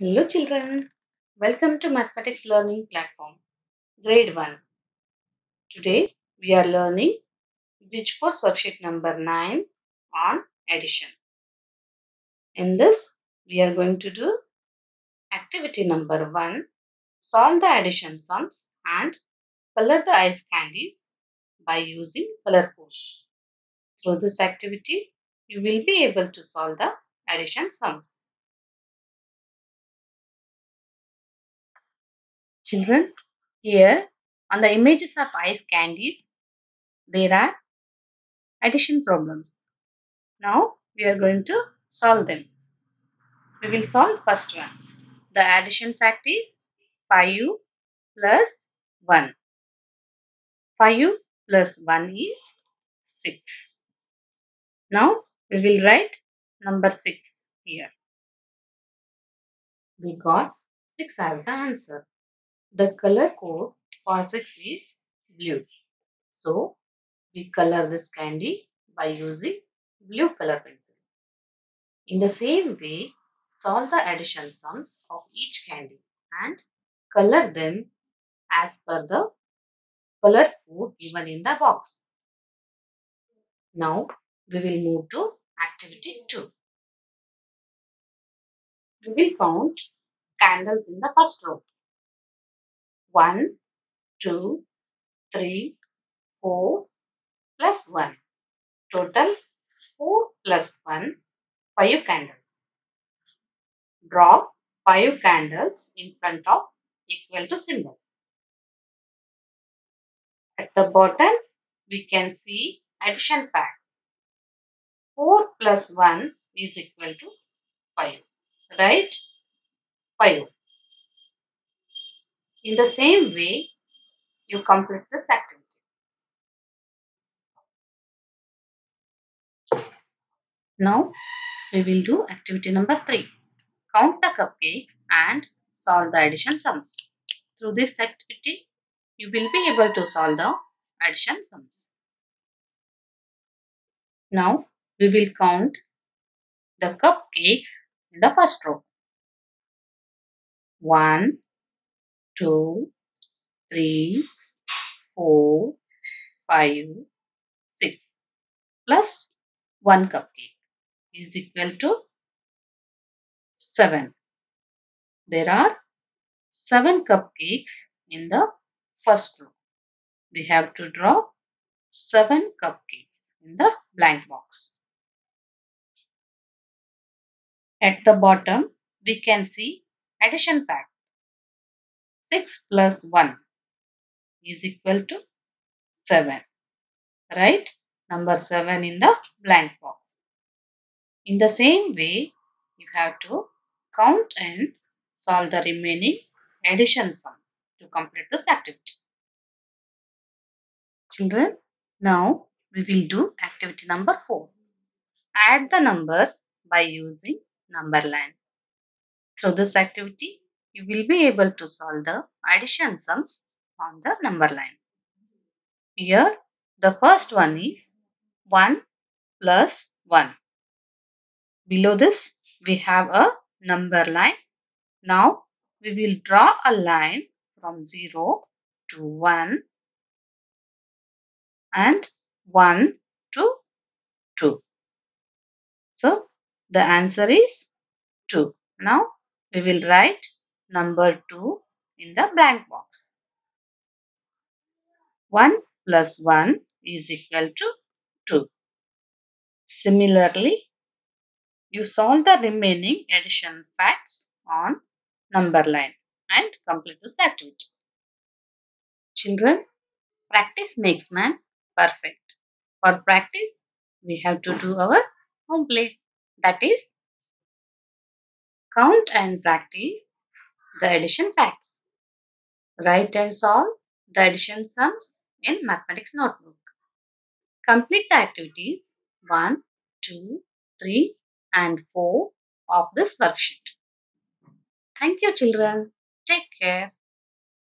Hello children, welcome to Mathematics Learning Platform, Grade 1. Today we are learning Bridge Course Worksheet number 9 on addition. In this we are going to do activity number 1, solve the addition sums and color the ice candies by using color codes. Through this activity you will be able to solve the addition sums. Children, here on the images of ice candies, there are addition problems. Now we are going to solve them. We will solve first one. The addition fact is 5 plus 1. 5 plus 1 is 6. Now we will write number 6 here. We got 6 as the answer. The color code for 6 is blue. So, we color this candy by using blue color pencil. In the same way, solve the addition sums of each candy and color them as per the color code given in the box. Now, we will move to activity 2. We will count candles in the first row. 1, 2, 3, 4 plus 1. Total 4 plus 1, 5 candles. Draw 5 candles in front of equal to symbol. At the bottom, we can see addition facts. 4 plus 1 is equal to 5. Right? 5. In the same way, you complete this activity. Now, we will do activity number 3. Count the cupcakes and solve the addition sums. Through this activity, you will be able to solve the addition sums. Now, we will count the cupcakes in the first row. 1, 2, 3, 4, 5, 6 plus 1 cupcake is equal to 7. There are 7 cupcakes in the first row. We have to draw 7 cupcakes in the blank box. At the bottom, we can see addition fact. 6 plus 1 is equal to 7. Write number 7 in the blank box. In the same way, you have to count and solve the remaining addition sums to complete this activity. Children, now we will do activity number 4. Add the numbers by using number line. Through this activity, you will be able to solve the addition sums on the number line. Here, the first one is 1 plus 1. Below this, we have a number line. Now, we will draw a line from 0 to 1 and 1 to 2. So, the answer is 2. Now, we will write number 2 in the blank box. 1 plus 1 is equal to 2. Similarly, you solve the remaining addition facts on number line and complete this activity. Children, practice makes man perfect. For practice, we have to do our home play. That is, count and practice the addition facts. Write and solve the addition sums in mathematics notebook. Complete the activities 1, 2, 3 and 4 of this worksheet. Thank you children. Take care.